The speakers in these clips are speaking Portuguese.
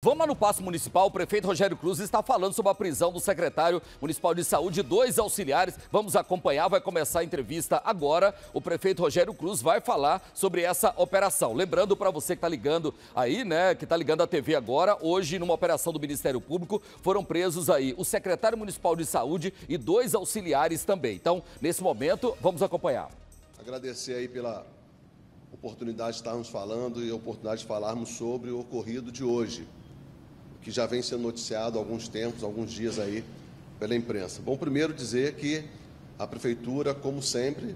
Vamos lá no Paço Municipal. O prefeito Rogério Cruz está falando sobre a prisão do secretário municipal de saúde e dois auxiliares. Vamos acompanhar, vai começar a entrevista agora. O prefeito Rogério Cruz vai falar sobre essa operação. Lembrando para você que está ligando aí, né, que está ligando a TV agora, hoje, numa operação do Ministério Público, foram presos aí o secretário municipal de saúde e dois auxiliares também. Então, nesse momento, vamos acompanhar. Agradecer aí pela oportunidade de estarmos falando e a oportunidade de falarmos sobre o ocorrido de hoje que já vem sendo noticiado há alguns tempos, alguns dias aí, pela imprensa. Bom, primeiro dizer que a Prefeitura, como sempre,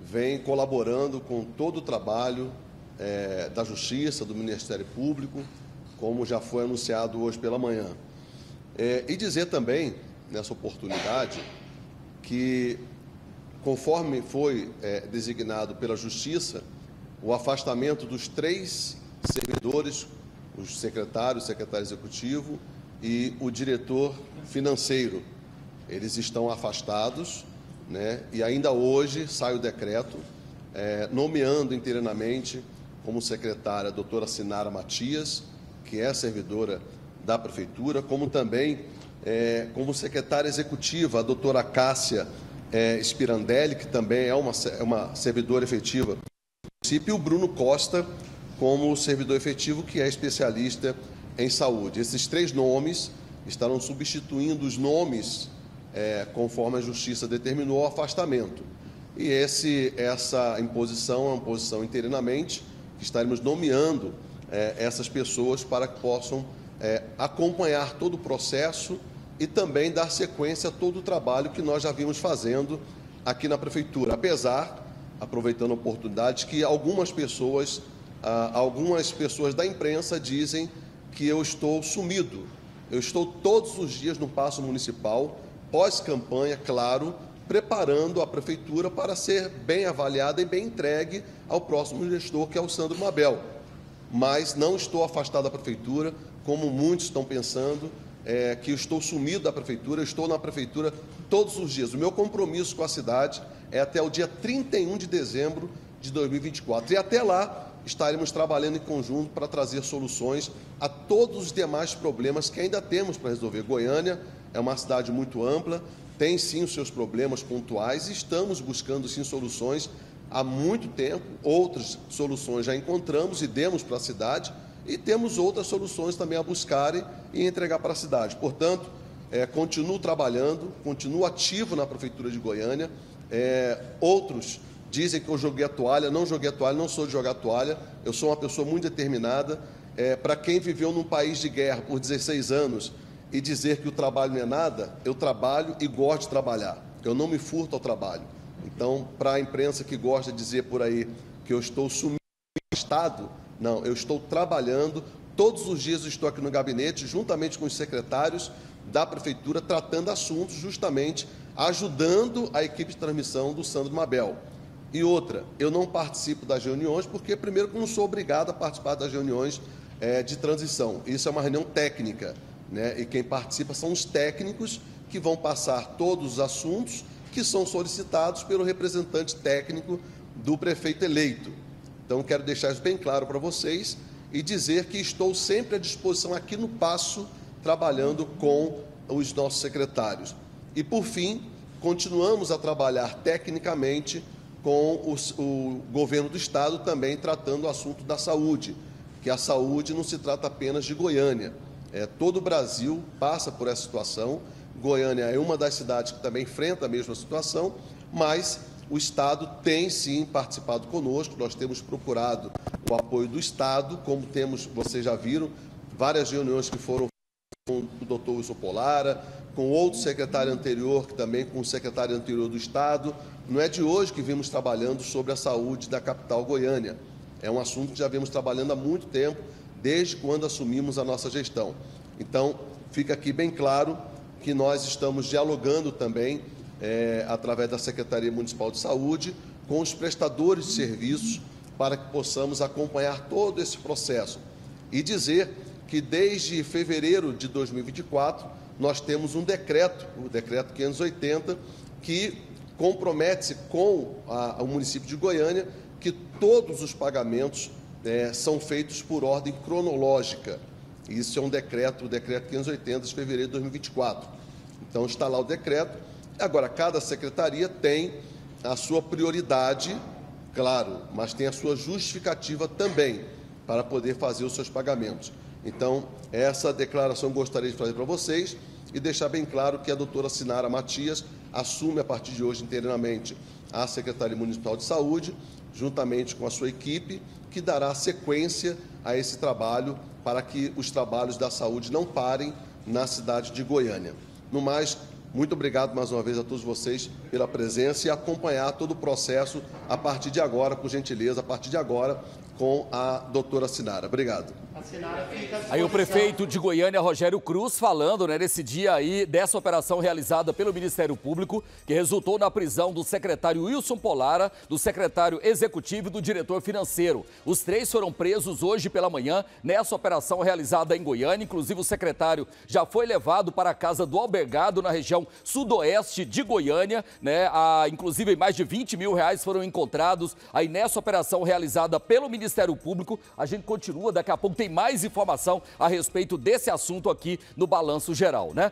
vem colaborando com todo o trabalho é, da Justiça, do Ministério Público, como já foi anunciado hoje pela manhã. É, e dizer também, nessa oportunidade, que, conforme foi é, designado pela Justiça, o afastamento dos três servidores o secretário, o secretário executivo e o diretor financeiro. Eles estão afastados, né? e ainda hoje sai o decreto é, nomeando interinamente como secretária a doutora Sinara Matias, que é servidora da Prefeitura, como também é, como secretária executiva a doutora Cássia é, Spirandelli, que também é uma, é uma servidora efetiva do município, e o Bruno Costa, como servidor efetivo que é especialista em saúde. Esses três nomes estarão substituindo os nomes é, conforme a Justiça determinou o afastamento. E esse, essa imposição é uma posição interinamente, que estaremos nomeando é, essas pessoas para que possam é, acompanhar todo o processo e também dar sequência a todo o trabalho que nós já vimos fazendo aqui na Prefeitura. Apesar, aproveitando a oportunidade, que algumas pessoas ah, algumas pessoas da imprensa dizem que eu estou sumido. Eu estou todos os dias no Paço Municipal, pós-campanha, claro, preparando a prefeitura para ser bem avaliada e bem entregue ao próximo gestor, que é o Sandro Mabel. Mas não estou afastado da prefeitura, como muitos estão pensando, é, que eu estou sumido da prefeitura, eu estou na prefeitura todos os dias. O meu compromisso com a cidade é até o dia 31 de dezembro de 2024. E até lá, estaremos trabalhando em conjunto para trazer soluções a todos os demais problemas que ainda temos para resolver. Goiânia é uma cidade muito ampla, tem sim os seus problemas pontuais e estamos buscando sim soluções há muito tempo. Outras soluções já encontramos e demos para a cidade e temos outras soluções também a buscar e entregar para a cidade. Portanto, é, continuo trabalhando, continuo ativo na Prefeitura de Goiânia. É, outros Dizem que eu joguei a toalha, não joguei a toalha, não sou de jogar a toalha. Eu sou uma pessoa muito determinada. É, Para quem viveu num país de guerra por 16 anos e dizer que o trabalho não é nada, eu trabalho e gosto de trabalhar. Eu não me furto ao trabalho. Então, para a imprensa que gosta de dizer por aí que eu estou sumido do Estado, não, eu estou trabalhando. Todos os dias estou aqui no gabinete, juntamente com os secretários da Prefeitura, tratando assuntos, justamente ajudando a equipe de transmissão do Sandro Mabel. E outra, eu não participo das reuniões porque, primeiro, não sou obrigado a participar das reuniões é, de transição. Isso é uma reunião técnica, né? e quem participa são os técnicos que vão passar todos os assuntos que são solicitados pelo representante técnico do prefeito eleito. Então, quero deixar isso bem claro para vocês e dizer que estou sempre à disposição aqui no Passo, trabalhando com os nossos secretários. E, por fim, continuamos a trabalhar tecnicamente com o, o governo do Estado também tratando o assunto da saúde, que a saúde não se trata apenas de Goiânia. É, todo o Brasil passa por essa situação. Goiânia é uma das cidades que também enfrenta a mesma situação, mas o Estado tem sim participado conosco, nós temos procurado o apoio do Estado, como temos, vocês já viram, várias reuniões que foram com o doutor Wilson Polara, com outro secretário anterior, que também com o secretário anterior do Estado. Não é de hoje que vimos trabalhando sobre a saúde da capital Goiânia. É um assunto que já vimos trabalhando há muito tempo, desde quando assumimos a nossa gestão. Então, fica aqui bem claro que nós estamos dialogando também, é, através da Secretaria Municipal de Saúde, com os prestadores de serviços, para que possamos acompanhar todo esse processo. E dizer que desde fevereiro de 2024 nós temos um decreto, o decreto 580, que compromete-se com a, o município de Goiânia que todos os pagamentos é, são feitos por ordem cronológica. Isso é um decreto, o decreto 580 de fevereiro de 2024. Então está lá o decreto. Agora, cada secretaria tem a sua prioridade, claro, mas tem a sua justificativa também para poder fazer os seus pagamentos. Então, essa declaração gostaria de fazer para vocês e deixar bem claro que a doutora Sinara Matias assume a partir de hoje interinamente a Secretaria Municipal de Saúde, juntamente com a sua equipe, que dará sequência a esse trabalho para que os trabalhos da saúde não parem na cidade de Goiânia. No mais, muito obrigado mais uma vez a todos vocês pela presença e acompanhar todo o processo a partir de agora, por gentileza, a partir de agora, com a doutora Sinara. Obrigado. Aí o prefeito de Goiânia, Rogério Cruz, falando né, nesse dia aí dessa operação realizada pelo Ministério Público, que resultou na prisão do secretário Wilson Polara, do secretário executivo e do diretor financeiro. Os três foram presos hoje pela manhã nessa operação realizada em Goiânia. Inclusive, o secretário já foi levado para a casa do albergado na região sudoeste de Goiânia. Né? A, inclusive, mais de 20 mil reais foram encontrados aí nessa operação realizada pelo Ministério Público. A gente continua, daqui a pouco tem mais informação a respeito desse assunto aqui no Balanço Geral, né?